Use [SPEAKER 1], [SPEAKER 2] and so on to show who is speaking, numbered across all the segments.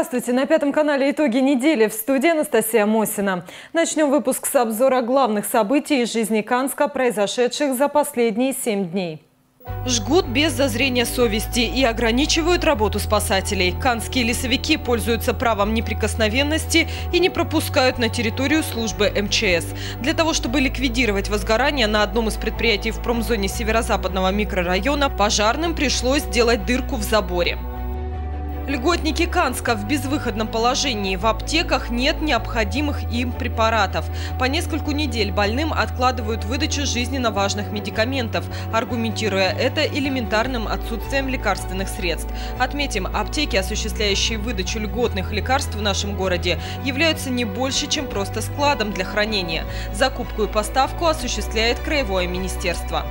[SPEAKER 1] Здравствуйте! На Пятом канале «Итоги недели» в студии Анастасия Мосина. Начнем выпуск с обзора главных событий из жизни Канска, произошедших за последние семь дней. Жгут без зазрения совести и ограничивают работу спасателей. Канские лесовики пользуются правом неприкосновенности и не пропускают на территорию службы МЧС. Для того, чтобы ликвидировать возгорание на одном из предприятий в промзоне северо-западного микрорайона, пожарным пришлось сделать дырку в заборе. Льготники Канска в безвыходном положении. В аптеках нет необходимых им препаратов. По нескольку недель больным откладывают выдачу жизненно важных медикаментов, аргументируя это элементарным отсутствием лекарственных средств. Отметим, аптеки, осуществляющие выдачу льготных лекарств в нашем городе, являются не больше, чем просто складом для хранения. Закупку и поставку осуществляет Краевое министерство.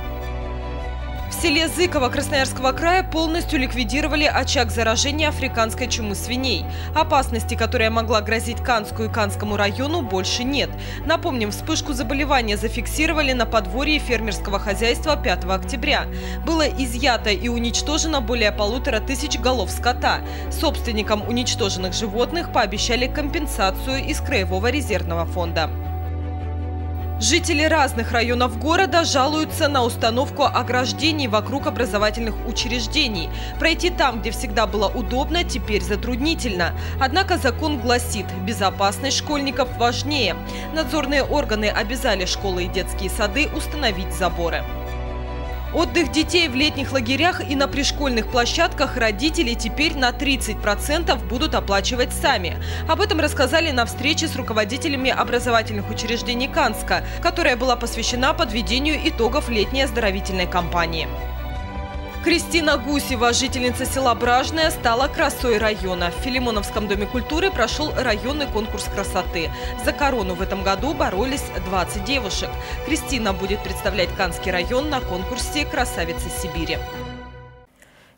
[SPEAKER 1] Селе Зыково Красноярского края полностью ликвидировали очаг заражения африканской чумы свиней. Опасности, которая могла грозить Канскую и Канскому району, больше нет. Напомним, вспышку заболевания зафиксировали на подворье фермерского хозяйства 5 октября. Было изъято и уничтожено более полутора тысяч голов скота. Собственникам уничтоженных животных пообещали компенсацию из Краевого резервного фонда. Жители разных районов города жалуются на установку ограждений вокруг образовательных учреждений. Пройти там, где всегда было удобно, теперь затруднительно. Однако закон гласит, безопасность школьников важнее. Надзорные органы обязали школы и детские сады установить заборы. Отдых детей в летних лагерях и на пришкольных площадках родители теперь на 30% будут оплачивать сами. Об этом рассказали на встрече с руководителями образовательных учреждений Канска, которая была посвящена подведению итогов летней оздоровительной кампании. Кристина Гусева, жительница села Бражная, стала красой района. В Филимоновском доме культуры прошел районный конкурс красоты. За корону в этом году боролись 20 девушек. Кристина будет представлять Канский район на конкурсе «Красавица Сибири».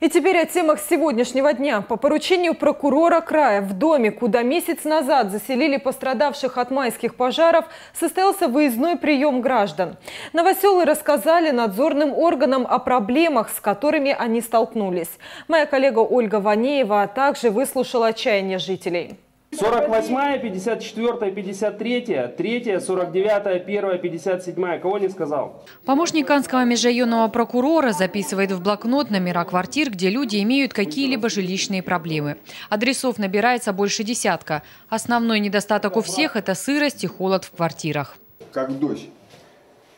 [SPEAKER 1] И теперь о темах сегодняшнего дня. По поручению прокурора края в доме, куда месяц назад заселили пострадавших от майских пожаров, состоялся выездной прием граждан. Новоселы рассказали надзорным органам о проблемах, с которыми они столкнулись. Моя коллега Ольга Ванеева также выслушала отчаяние жителей.
[SPEAKER 2] 48-я, 54-я, 53-я, 3-я, 49-я, 1-я, 57-я. Кого не сказал?
[SPEAKER 3] Помощник Канского межрайонного прокурора записывает в блокнот номера квартир, где люди имеют какие-либо жилищные проблемы. Адресов набирается больше десятка. Основной недостаток у всех – это сырость и холод в квартирах.
[SPEAKER 4] Как дождь.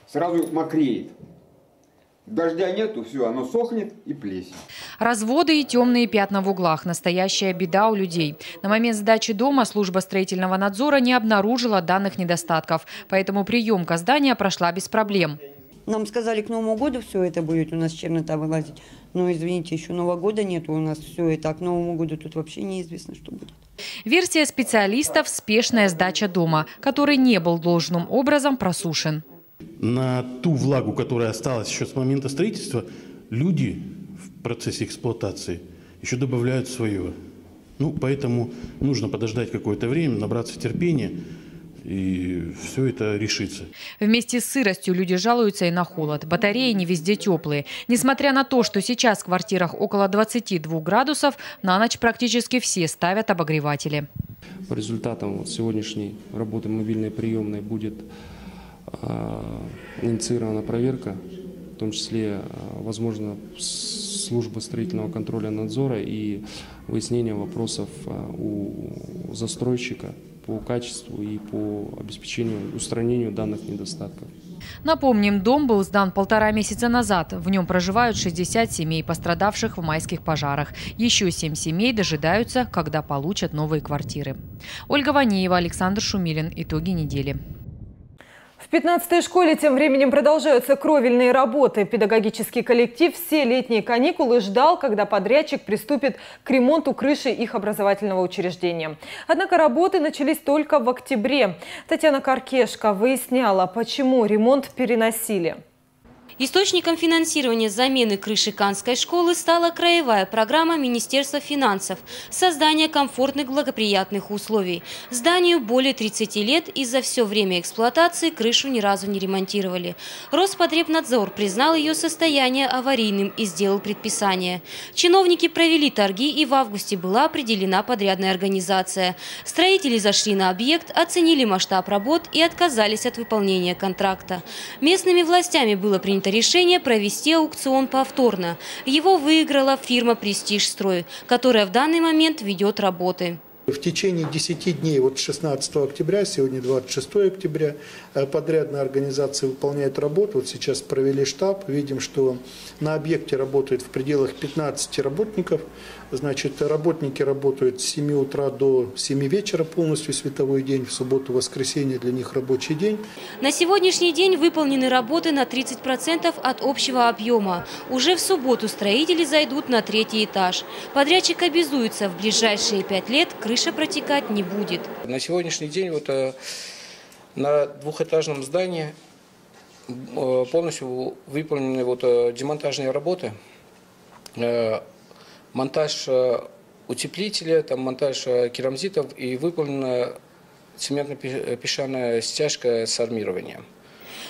[SPEAKER 4] Сразу мокреет. Дождя нету, все, оно сохнет и плесень.
[SPEAKER 3] Разводы и темные пятна в углах – настоящая беда у людей. На момент сдачи дома служба строительного надзора не обнаружила данных недостатков, поэтому приемка здания прошла без проблем.
[SPEAKER 5] Нам сказали, к Новому году все это будет у нас чернота вылазить. Но, извините, еще Нового года нет у нас все это. А к Новому году тут вообще неизвестно, что будет.
[SPEAKER 3] Версия специалистов – спешная сдача дома, который не был должным образом просушен
[SPEAKER 6] на ту влагу, которая осталась еще с момента строительства, люди в процессе эксплуатации еще добавляют свое. Ну, поэтому нужно подождать какое-то время, набраться терпения, и все это решится.
[SPEAKER 3] Вместе с сыростью люди жалуются и на холод. Батареи не везде теплые. Несмотря на то, что сейчас в квартирах около 22 градусов, на ночь практически все ставят обогреватели.
[SPEAKER 7] По результатам сегодняшней работы мобильной приемной будет инициирована проверка, в том числе, э, возможно, службы строительного контроля надзора и выяснение вопросов э, у застройщика по качеству и по обеспечению, устранению данных недостатков.
[SPEAKER 3] Напомним, дом был сдан полтора месяца назад. В нем проживают 60 семей, пострадавших в майских пожарах. Еще 7 семей дожидаются, когда получат новые квартиры. Ольга Ванеева, Александр Шумилин. Итоги недели.
[SPEAKER 1] В 15-й школе тем временем продолжаются кровельные работы. Педагогический коллектив все летние каникулы ждал, когда подрядчик приступит к ремонту крыши их образовательного учреждения. Однако работы начались только в октябре. Татьяна Каркешка выясняла, почему ремонт переносили.
[SPEAKER 8] Источником финансирования замены крыши Канской школы стала краевая программа Министерства финансов «Создание комфортных благоприятных условий». Зданию более 30 лет и за все время эксплуатации крышу ни разу не ремонтировали. Роспотребнадзор признал ее состояние аварийным и сделал предписание. Чиновники провели торги и в августе была определена подрядная организация. Строители зашли на объект, оценили масштаб работ и отказались от выполнения контракта. Местными властями было принято решение провести аукцион повторно. Его выиграла фирма «Престиж Строй», которая в данный момент ведет работы.
[SPEAKER 9] В течение 10 дней, вот 16 октября, сегодня 26 октября, э, подрядная организация выполняет работу. Вот сейчас провели штаб, видим, что на объекте работает в пределах 15 работников. Значит, работники работают с 7 утра до 7 вечера полностью световой день, в субботу, воскресенье для них рабочий день.
[SPEAKER 8] На сегодняшний день выполнены работы на 30% от общего объема. Уже в субботу строители зайдут на третий этаж. Подрядчик обязуется в ближайшие 5 лет крыша протекать не будет.
[SPEAKER 10] На сегодняшний день вот э, на двухэтажном здании э, полностью выполнены вот э, демонтажные работы монтаж э, утеплителя, там монтаж э, керамзитов и выполнена цементно-песчаная стяжка с армированием.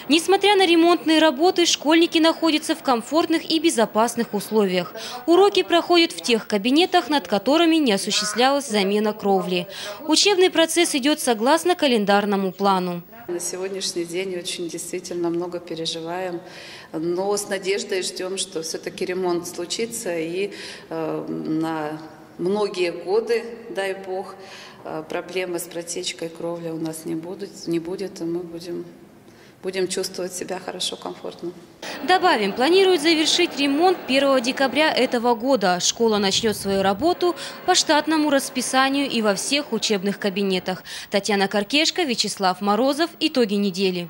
[SPEAKER 8] Несмотря на ремонтные работы, школьники находятся в комфортных и безопасных условиях. Уроки проходят в тех кабинетах, над которыми не осуществлялась замена кровли. Учебный процесс идет согласно календарному плану.
[SPEAKER 11] На сегодняшний день очень действительно много переживаем, но с надеждой ждем, что все-таки ремонт случится и э, на многие годы, дай бог, э, проблемы с протечкой кровли у нас не будет, не будет, и мы будем будем чувствовать себя хорошо, комфортно.
[SPEAKER 8] Добавим, планируют завершить ремонт 1 декабря этого года. Школа начнет свою работу по штатному расписанию и во всех учебных кабинетах. Татьяна Каркешка, Вячеслав Морозов. Итоги недели.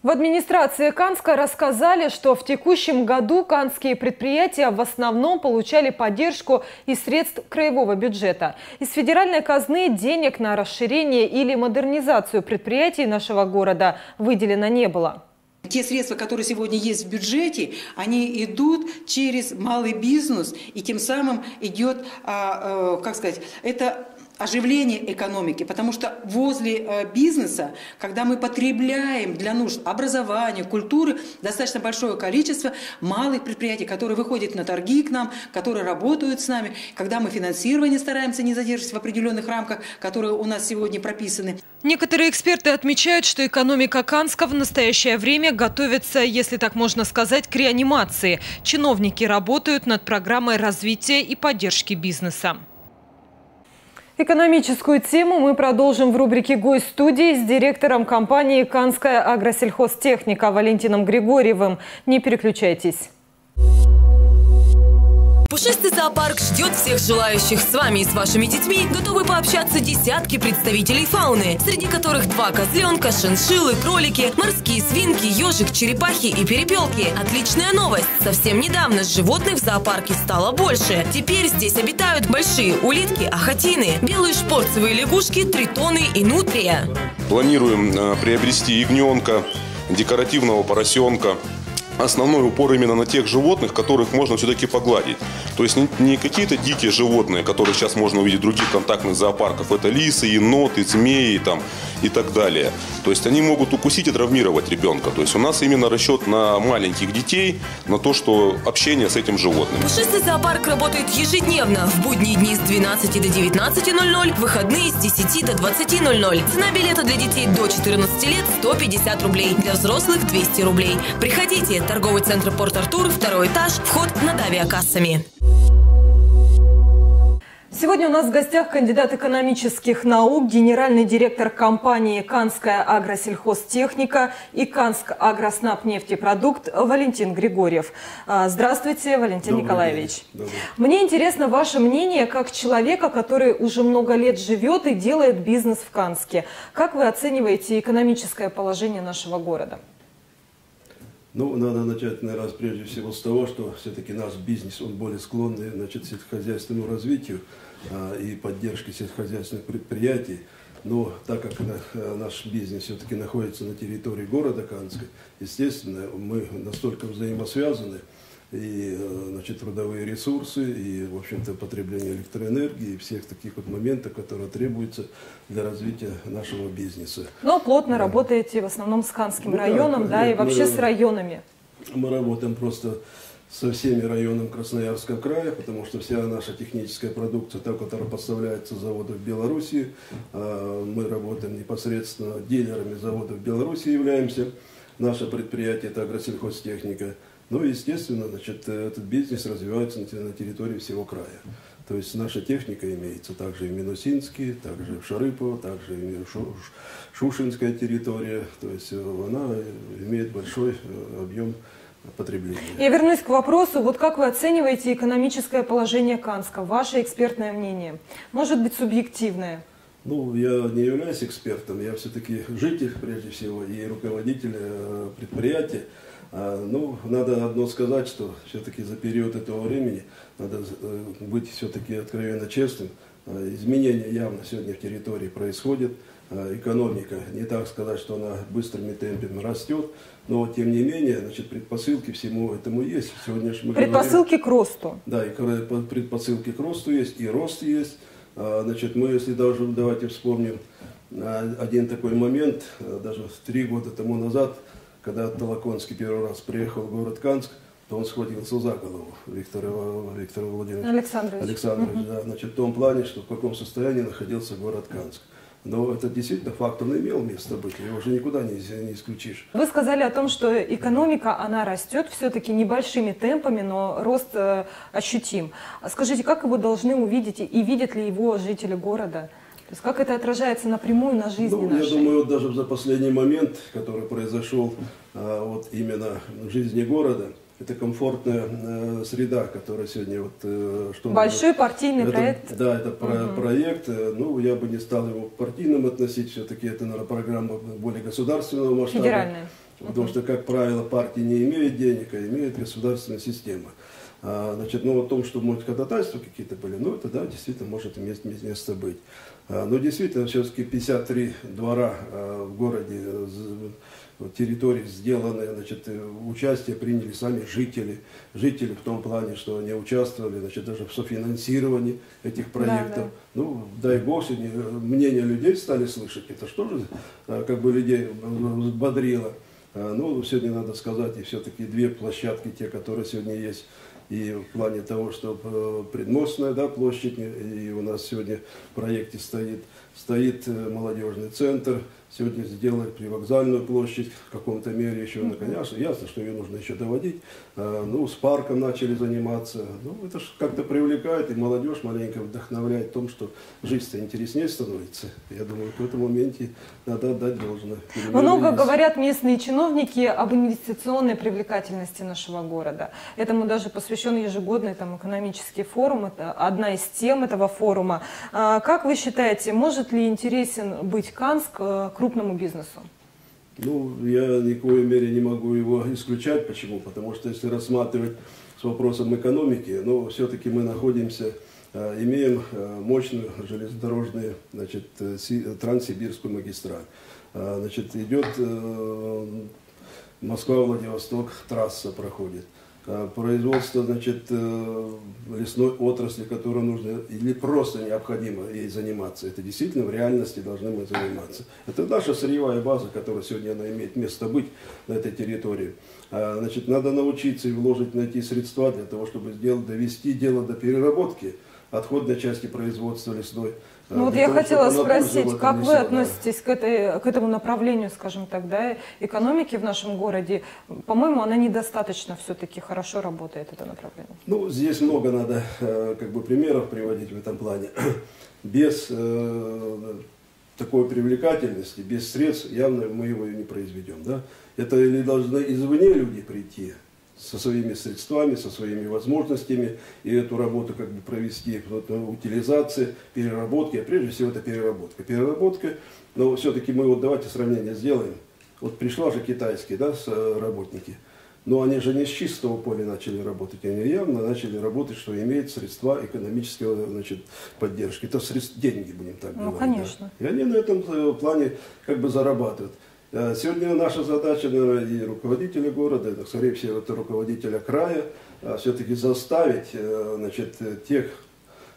[SPEAKER 1] В администрации Канска рассказали, что в текущем году канские предприятия в основном получали поддержку из средств краевого бюджета. Из федеральной казны денег на расширение или модернизацию предприятий нашего города выделено не было.
[SPEAKER 12] Те средства, которые сегодня есть в бюджете, они идут через малый бизнес, и тем самым идет, а, э, как сказать, это оживление экономики, потому что возле э, бизнеса, когда мы потребляем для нужд образования, культуры достаточно большое количество малых предприятий, которые выходят на торги к нам, которые работают с нами, когда мы финансирование стараемся не задерживать в определенных рамках, которые у нас сегодня прописаны.
[SPEAKER 1] Некоторые эксперты отмечают, что экономика Канска в настоящее время готовится, если так можно сказать, к реанимации. Чиновники работают над программой развития и поддержки бизнеса. Экономическую тему мы продолжим в рубрике «Гой студии» с директором компании «Канская агросельхозтехника» Валентином Григорьевым. Не переключайтесь.
[SPEAKER 13] Пушистый зоопарк ждет всех желающих. С вами и с вашими детьми готовы пообщаться десятки представителей фауны, среди которых два козленка, шиншиллы, кролики, морские свинки, ежик, черепахи и перепелки. Отличная новость! Совсем недавно животных в зоопарке стало больше. Теперь здесь обитают большие улитки, ахатины, белые шпорцевые лягушки, тритоны и нутрия.
[SPEAKER 14] Планируем э, приобрести ягненка, декоративного поросенка, основной упор именно на тех животных, которых можно все-таки погладить. То есть не, не какие-то дикие животные, которые сейчас можно увидеть в других контактных зоопарках. Это лисы, еноты, змеи там, и так далее. То есть они могут укусить и травмировать ребенка. То есть у нас именно расчет на маленьких детей, на то, что общение с этим животным.
[SPEAKER 13] Пушистый зоопарк работает ежедневно. В будние дни с 12 до 19.00, выходные с 10 до 20.00. Цена билета для детей до 14 лет 150 рублей, для взрослых 200 рублей. Приходите, торговый центр Порт-Артур, второй этаж, вход над авиакассами.
[SPEAKER 1] Сегодня у нас в гостях кандидат экономических наук, генеральный директор компании «Канская агросельхозтехника» и «Канск агроснаб нефтепродукт» Валентин Григорьев. А, здравствуйте, Валентин Добрый Николаевич. Мне интересно ваше мнение как человека, который уже много лет живет и делает бизнес в Канске. Как вы оцениваете экономическое положение нашего города?
[SPEAKER 15] Ну, надо начать, наверное, прежде всего с того, что все-таки наш бизнес, он более склонный, значит, к сельскохозяйственному развитию а, и поддержке сельскохозяйственных предприятий. Но так как наш бизнес все-таки находится на территории города Канска, естественно, мы настолько взаимосвязаны, и значит, трудовые ресурсы, и, в общем-то, потребление электроэнергии, и всех таких вот моментов, которые требуются для развития нашего бизнеса.
[SPEAKER 1] Но плотно да. работаете в основном с Канским ну, районом, да, да и вообще мы, с районами.
[SPEAKER 15] Мы работаем просто со всеми районами Красноярского края, потому что вся наша техническая продукция, та, которая поставляется заводу в Беларуси, а, мы работаем непосредственно дилерами завода в Беларуси являемся. Наше предприятие – это агросельхозтехника – ну и, естественно, значит, этот бизнес развивается на территории всего края. То есть наша техника имеется также и в Минусинске, также в Шарыпово, также и в Шушинская территория. То есть э, она имеет большой э, объем потребления.
[SPEAKER 1] Я вернусь к вопросу, вот как вы оцениваете экономическое положение Канска? Ваше экспертное мнение? Может быть, субъективное?
[SPEAKER 15] Ну, я не являюсь экспертом, я все-таки житель, прежде всего, и руководитель э, предприятия. А, ну, надо одно сказать, что все-таки за период этого времени надо э, быть все-таки откровенно честным. А, изменения явно сегодня в территории происходят. А, экономика, не так сказать, что она быстрыми темпами растет, но тем не менее, значит, предпосылки всему этому есть.
[SPEAKER 1] Сегодня мы предпосылки говорим, к росту.
[SPEAKER 15] Да, и предпосылки к росту есть, и рост есть. Значит, мы, если даже давайте вспомним один такой момент, даже три года тому назад – когда Толоконский первый раз приехал в город Канск, то он схватился за голову Виктор, Виктор Владимирович
[SPEAKER 1] Александрович.
[SPEAKER 15] Александрович, угу. да, значит, в том плане, что в каком состоянии находился город Канск. Но это действительно факт, он имел место быть, его уже никуда не, не исключишь.
[SPEAKER 1] Вы сказали о том, что экономика, она растет все-таки небольшими темпами, но рост э, ощутим. Скажите, как его должны увидеть и видят ли его жители города? То есть как это отражается напрямую на жизни ну,
[SPEAKER 15] нашей? Я думаю, вот даже за последний момент, который произошел а, вот именно в жизни города, это комфортная э, среда, которая сегодня вот
[SPEAKER 1] э, что большой надо, партийный
[SPEAKER 15] это,
[SPEAKER 1] проект.
[SPEAKER 15] Да, это угу. проект. Э, ну, я бы не стал его партийным относить, все-таки это, наверное, программа более государственного масштаба.
[SPEAKER 1] Федеральная.
[SPEAKER 15] Потому угу. что, как правило, партии не имеют денег, а имеют государственная система. А, значит, ну, о том, что, может, ходатайства какие-то были, ну, это, да, действительно может иметь место быть. А, но действительно, все-таки 53 двора а, в городе, территории сделаны, значит, э, участие приняли сами жители, жители в том плане, что они участвовали, значит, даже в софинансировании этих проектов. Да, да. Ну, дай бог, сегодня мнение людей стали слышать, это что же, как бы людей бодрило. Ну, сегодня надо сказать, и все-таки две площадки, те, которые сегодня есть и в плане того, что э, предмостная да, площадь, и у нас сегодня в проекте стоит, стоит э, молодежный центр, сегодня сделать привокзальную площадь в каком-то мере еще, ну, конечно, ясно, что ее нужно еще доводить, а, ну, с парком начали заниматься, ну, это же как-то привлекает, и молодежь маленько вдохновляет в том, что жизнь-то интереснее становится. Я думаю, в этом моменте надо отдать должное.
[SPEAKER 1] Много говорят местные чиновники об инвестиционной привлекательности нашего города. Этому даже посвящен ежегодный там, экономический форум, это одна из тем этого форума. А, как вы считаете, может ли интересен быть Канск э, крупному бизнесу?
[SPEAKER 15] Ну, я ни в коей мере не могу его исключать. Почему? Потому что если рассматривать с вопросом экономики, ну, все-таки мы находимся, э, имеем э, мощную железнодорожную, значит, э, транссибирскую магистраль. Значит, идет Москва-Владивосток, трасса проходит. Э, производство значит, э, лесной отрасли, которой нужно или просто необходимо ей заниматься. Это действительно в реальности должны мы заниматься. Это наша сырьевая база, которая сегодня она имеет место быть на этой территории. А, значит, надо научиться и вложить, найти средства для того, чтобы сделать, довести дело до переработки отходной части производства лесной
[SPEAKER 1] ну вот я того, хотела спросить, как вы относитесь к, этой, к этому направлению, скажем так, да, экономики в нашем городе? По-моему, она недостаточно все-таки хорошо работает, это направление.
[SPEAKER 15] Ну, здесь много надо э, как бы примеров приводить в этом плане. Без э, такой привлекательности, без средств явно мы его и не произведем. Да? Это или должны извне люди прийти, со своими средствами, со своими возможностями, и эту работу как бы провести, вот, утилизации, переработки, а прежде всего это переработка. Переработка, но все-таки мы вот давайте сравнение сделаем. Вот пришла же китайские да, э, работники, Но они же не с чистого поля начали работать, они явно начали работать, что имеют средства экономической значит, поддержки. Это средства, деньги, будем так
[SPEAKER 1] ну,
[SPEAKER 15] говорить.
[SPEAKER 1] конечно.
[SPEAKER 15] Да. И они на этом э, плане как бы зарабатывают. Э, сегодня наша задача, наверное, и руководителя города, это, скорее всего, это руководителя края, э, все-таки заставить значит, тех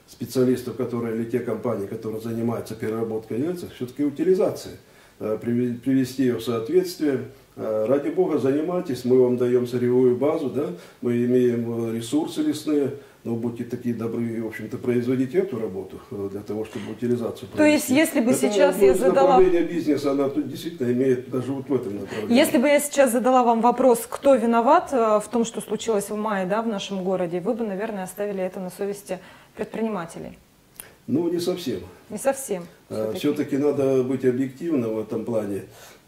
[SPEAKER 15] специалистов, которые, или те компании, которые занимаются переработкой яйца, все-таки утилизацией, привести ее в соответствие. Э, ради Бога, занимайтесь, мы вам даем сырьевую базу, да, мы имеем э, ресурсы лесные, но будьте такие добры, в общем-то, производить эту работу э, для того, чтобы утилизацию провести.
[SPEAKER 1] То есть, если бы
[SPEAKER 15] Это
[SPEAKER 1] сейчас я задала...
[SPEAKER 15] Направление бизнеса, она тут действительно имеет даже вот в этом направлении.
[SPEAKER 1] Если бы я сейчас задала вам вопрос, кто виноват в том, что случилось в мае, да, в нашем городе, вы бы, наверное, оставили это на совести предпринимателей.
[SPEAKER 15] Ну, не совсем.
[SPEAKER 1] Не совсем.
[SPEAKER 15] Все-таки, все-таки надо быть объективным в этом плане.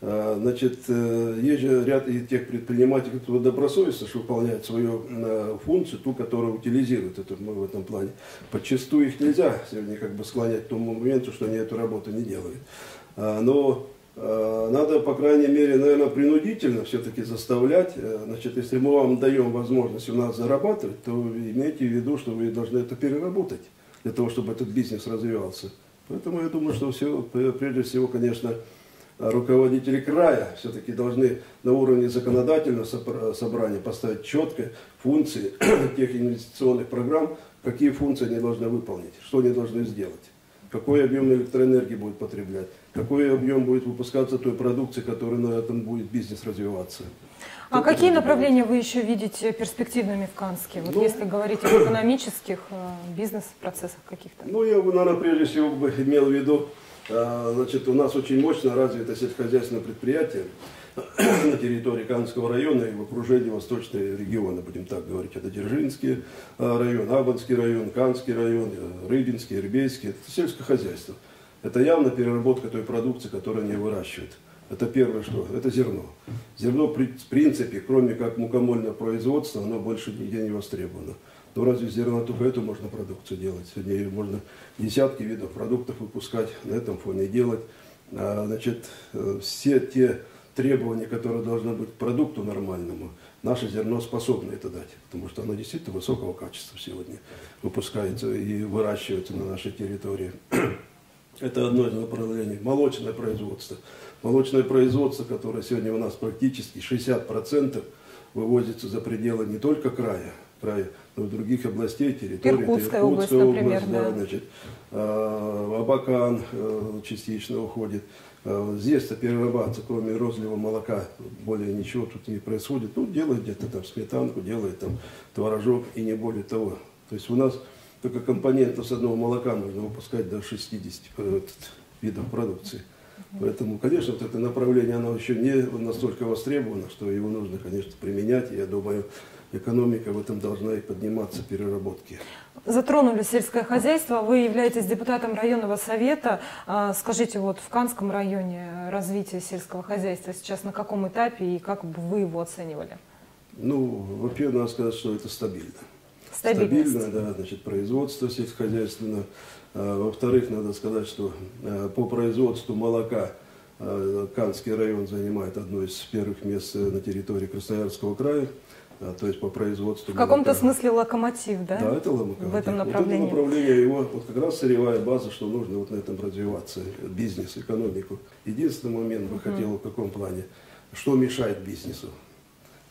[SPEAKER 15] А, значит, э, есть же ряд и тех предпринимателей, которые добросовестно выполняют свою э, функцию, ту, которая утилизирует это в этом плане. Подчастую их нельзя сегодня как бы склонять к тому моменту, что они эту работу не делают. А, но а, надо, по крайней мере, наверное, принудительно все-таки заставлять. Э, значит, если мы вам даем возможность у нас зарабатывать, то имейте в виду, что вы должны это переработать для того, чтобы этот бизнес развивался. Поэтому я думаю, что все, прежде всего, конечно, руководители края все-таки должны на уровне законодательного собрания поставить четко функции тех инвестиционных программ, какие функции они должны выполнить, что они должны сделать, какой объем электроэнергии будет потреблять, какой объем будет выпускаться той продукции, которая на этом будет бизнес развиваться.
[SPEAKER 1] А какие направления вы еще видите перспективными в Канске, вот ну, если говорить об экономических, э, бизнес-процессах каких-то?
[SPEAKER 15] Ну, я бы, наверное, прежде всего бы имел в виду а, значит, у нас очень мощно развито сельскохозяйственное предприятие на территории Канского района и в окружении восточного региона, будем так говорить. Это Дзержинский а, район, Абанский район, Канский район, э, Рыбинский, Рыбейский. Это сельское хозяйство. Это явно переработка той продукции, которую они выращивают. Это первое что? Это зерно. Зерно, в принципе, кроме как мукомольного производства, оно больше нигде не востребовано. Но разве зерна только эту можно продукцию делать? Сегодня можно десятки видов продуктов выпускать, на этом фоне делать. А, значит, э, все те требования, которые должны быть к продукту нормальному, наше зерно способно это дать, потому что оно действительно высокого качества сегодня выпускается и выращивается на нашей территории. Это одно из направлений. Молочное производство. Молочное производство, которое сегодня у нас практически 60% вывозится за пределы не только края, края, но и других областей, территорий.
[SPEAKER 1] Иркутская, Иркутская область, например,
[SPEAKER 15] область, да. да. Значит, а, Абакан э, частично уходит. А, здесь-то перерабатывается, кроме розлива молока, более ничего тут не происходит. Ну, делает где-то там сметанку, делает там творожок и не более того. То есть у нас только компонентов с одного молока можно выпускать до 60 э, видов продукции. Поэтому, конечно, вот это направление, оно еще не настолько востребовано, что его нужно, конечно, применять. Я думаю, экономика в этом должна и подниматься, переработки.
[SPEAKER 1] Затронули сельское хозяйство. Вы являетесь депутатом районного совета. А, скажите, вот в Канском районе развитие сельского хозяйства сейчас на каком этапе и как бы вы его оценивали?
[SPEAKER 15] Ну, во-первых, надо сказать, что это стабильно. Стабильно, да, значит, производство сельскохозяйственное. А, во-вторых, надо сказать, что а, по производству молока Канский район занимает одно из первых мест на территории Красноярского края то есть по производству.
[SPEAKER 1] В каком-то смысле локомотив, да?
[SPEAKER 15] Да, это локомотив.
[SPEAKER 1] В этом направлении.
[SPEAKER 15] Вот это направление его, вот как раз сырьевая база, что нужно вот на этом развиваться, бизнес, экономику. Единственный момент бы хотел в каком плане, что мешает бизнесу.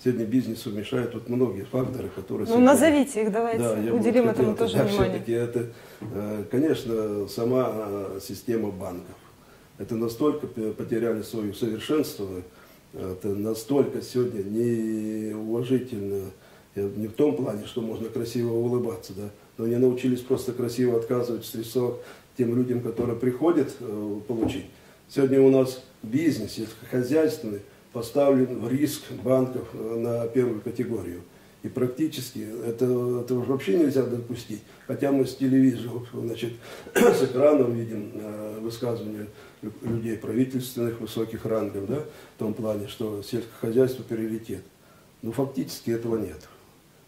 [SPEAKER 15] Сегодня бизнесу мешают вот многие факторы, которые...
[SPEAKER 1] Ну, сегодня... назовите их, давайте, да, уделим этому хотел, тоже да, внимание.
[SPEAKER 15] Все-таки это, э, конечно, сама э, система банков. Это настолько потеряли свою совершенство, это настолько сегодня неуважительно, не в том плане, что можно красиво улыбаться, да, но они научились просто красиво отказывать в средствах тем людям, которые приходят э, получить. Сегодня у нас бизнес хозяйственный поставлен в риск банков э, на первую категорию. И практически это, это вообще нельзя допустить. Хотя мы с телевизора, значит, с экранов видим э, высказывания людей правительственных высоких рангов, да, в том плане, что сельскохозяйство приоритет. Но фактически этого нет.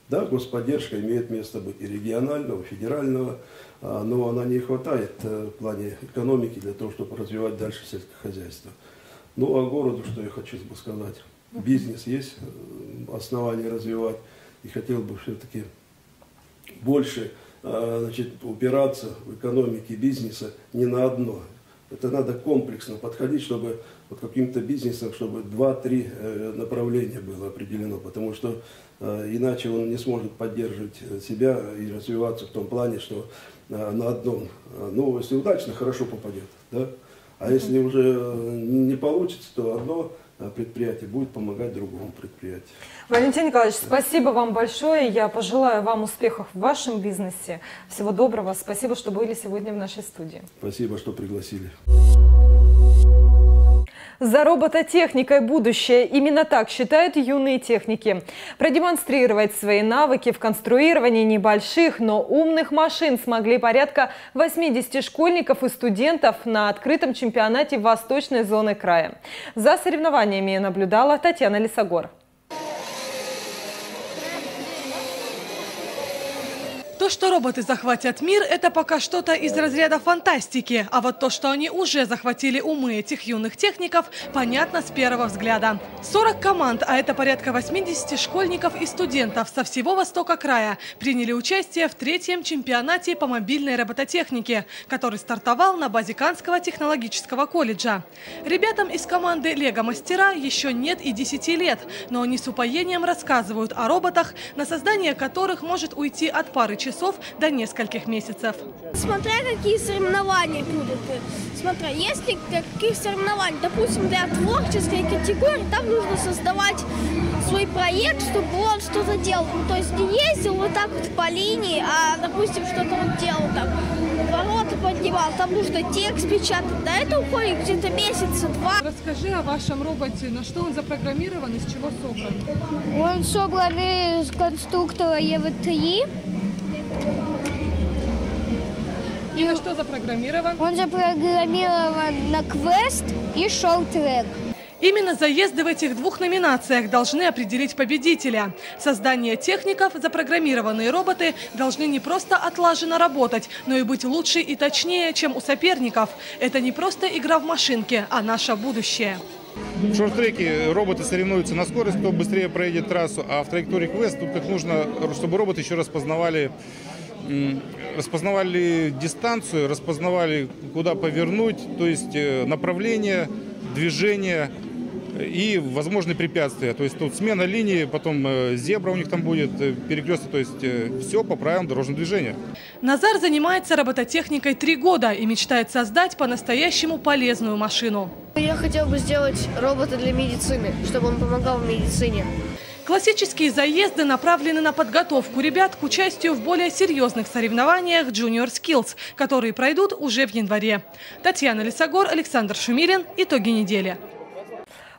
[SPEAKER 15] Да, господдержка имеет место быть и регионального, и федерального, а, но она не хватает э, в плане экономики для того, чтобы развивать дальше сельскохозяйство. Ну, а городу, что я хочу бы сказать. бизнес, есть э, основания развивать. И хотел бы все-таки больше э, значит, упираться в экономике бизнеса не на одно. Это надо комплексно подходить, чтобы вот каким-то бизнесом, чтобы два-три э, направления было определено, потому что иначе он не сможет поддерживать себя и развиваться в том плане, что на одном, ну, если удачно, хорошо попадет, да? А если уже не получится, то одно Э, предприятие будет помогать другому предприятию.
[SPEAKER 1] Валентин Николаевич, спасибо вам большое. Я пожелаю вам успехов в вашем бизнесе. Всего доброго. Спасибо, что были сегодня в нашей студии.
[SPEAKER 15] Спасибо, что пригласили.
[SPEAKER 1] За робототехникой будущее. Именно так считают юные техники. Продемонстрировать свои навыки в конструировании небольших, но умных машин смогли порядка 80 школьников и студентов на открытом чемпионате Восточной зоны края. За соревнованиями наблюдала Татьяна Лисогор.
[SPEAKER 16] То, что роботы захватят мир, это пока что-то из разряда фантастики. А вот то, что они уже захватили умы этих юных техников, понятно с первого взгляда. 40 команд, а это порядка 80 школьников и студентов со всего востока края, приняли участие в третьем чемпионате по мобильной робототехнике, который стартовал на базе Канского технологического колледжа. Ребятам из команды «Лего-мастера» еще нет и 10 лет, но они с упоением рассказывают о роботах, на создание которых может уйти от пары часов часов до нескольких месяцев.
[SPEAKER 17] Смотря какие соревнования будут. Смотря, если каких соревнований, допустим, для творческой категории, там нужно создавать свой проект, чтобы он что-то делал. Ну, то есть не ездил вот так вот по линии, а, допустим, что-то он делал там, ворота поднимал, там нужно текст печатать. На это уходит где-то месяца два.
[SPEAKER 16] Расскажи о вашем роботе, на что он запрограммирован, из чего собран?
[SPEAKER 17] Он собран из конструктора ЕВ-3.
[SPEAKER 16] И на что запрограммирован?
[SPEAKER 17] Он запрограммирован на квест и шоу-трек.
[SPEAKER 16] Именно заезды в этих двух номинациях должны определить победителя. Создание техников, запрограммированные роботы должны не просто отлаженно работать, но и быть лучше и точнее, чем у соперников. Это не просто игра в машинке, а наше будущее.
[SPEAKER 18] В шорт-треке роботы соревнуются на скорость, кто быстрее проедет трассу, а в траектории квест тут как нужно, чтобы роботы еще распознавали распознавали дистанцию, распознавали, куда повернуть, то есть э, направление, движение и возможные препятствия. То есть тут смена линии, потом э, зебра у них там будет, э, перекресток, то есть все по правилам дорожного движения.
[SPEAKER 16] Назар занимается робототехникой три года и мечтает создать по-настоящему полезную машину.
[SPEAKER 17] Я хотел бы сделать робота для медицины, чтобы он помогал в медицине.
[SPEAKER 16] Классические заезды направлены на подготовку ребят к участию в более серьезных соревнованиях Junior Skills, которые пройдут уже в январе. Татьяна Лисогор, Александр Шумилин. Итоги недели.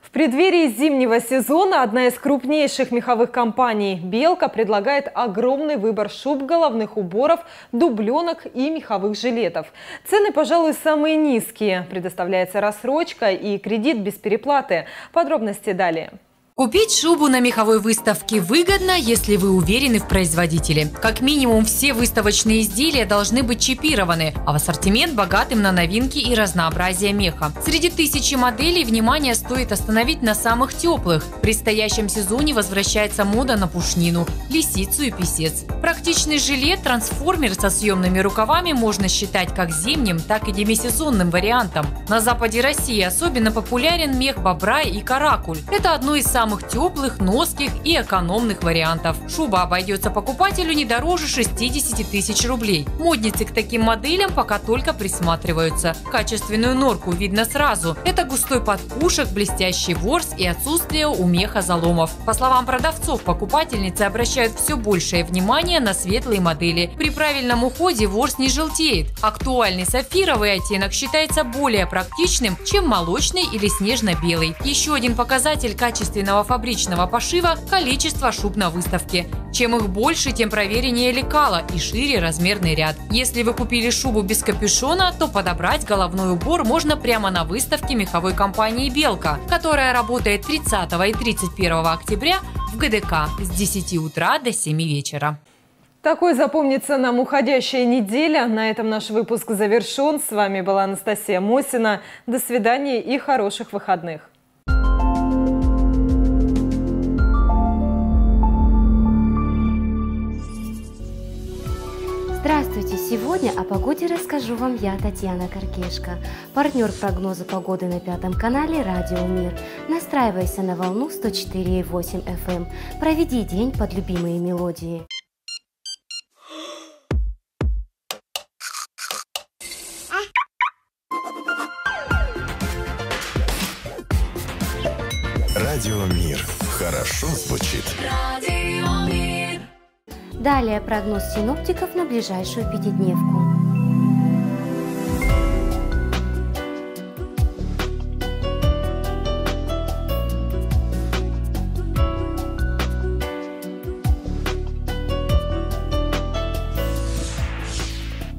[SPEAKER 1] В преддверии зимнего сезона одна из крупнейших меховых компаний «Белка» предлагает огромный выбор шуб, головных уборов, дубленок и меховых жилетов. Цены, пожалуй, самые низкие. Предоставляется рассрочка и кредит без переплаты. Подробности далее.
[SPEAKER 3] Купить шубу на меховой выставке выгодно, если вы уверены в производителе. Как минимум все выставочные изделия должны быть чипированы, а в ассортимент богатым на новинки и разнообразие меха. Среди тысячи моделей внимание стоит остановить на самых теплых. В предстоящем сезоне возвращается мода на пушнину, лисицу и писец. Практичный жилет трансформер со съемными рукавами можно считать как зимним, так и демисезонным вариантом. На западе России особенно популярен мех бобра и каракуль. Это одно из самых самых теплых, носких и экономных вариантов. Шуба обойдется покупателю не дороже 60 тысяч рублей. Модницы к таким моделям пока только присматриваются. Качественную норку видно сразу. Это густой подпушек, блестящий ворс и отсутствие у меха заломов. По словам продавцов, покупательницы обращают все большее внимание на светлые модели. При правильном уходе ворс не желтеет. Актуальный сапфировый оттенок считается более практичным, чем молочный или снежно-белый. Еще один показатель качественного качественного фабричного пошива количество шуб на выставке. Чем их больше, тем провереннее лекала и шире размерный ряд. Если вы купили шубу без капюшона, то подобрать головной убор можно прямо на выставке меховой компании «Белка», которая работает 30 и 31 октября в ГДК с 10 утра до 7 вечера.
[SPEAKER 1] Такой запомнится нам уходящая неделя. На этом наш выпуск завершен. С вами была Анастасия Мосина. До свидания и хороших выходных.
[SPEAKER 19] Здравствуйте! Сегодня о погоде расскажу вам я, Татьяна Каркешка, партнер прогноза погоды на Пятом канале «Радио Мир». Настраивайся на волну 104,8 FM. Эм. Проведи день под любимые мелодии.
[SPEAKER 20] Радио Мир. Хорошо звучит.
[SPEAKER 19] Далее прогноз синоптиков на ближайшую пятидневку.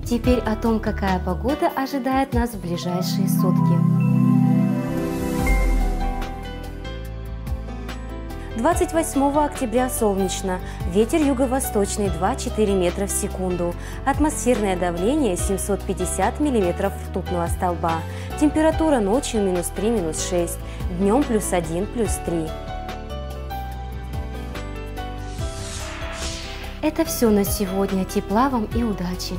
[SPEAKER 19] Теперь о том, какая погода ожидает нас в ближайшие сутки. 28 октября солнечно, ветер юго-восточный 2-4 метра в секунду, атмосферное давление 750 миллиметров ртутного столба, температура ночью минус 3, минус 6, днем плюс 1, плюс 3. Это все на сегодня. Тепла вам и удачи!